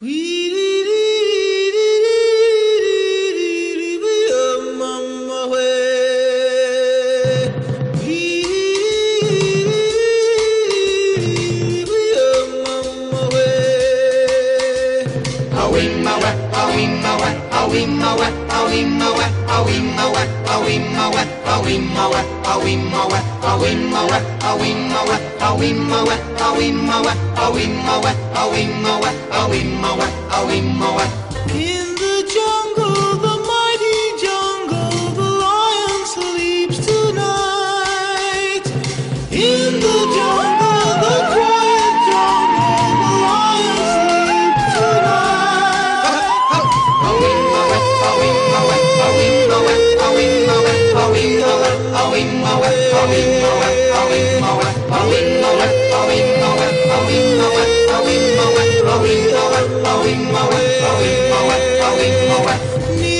We In Need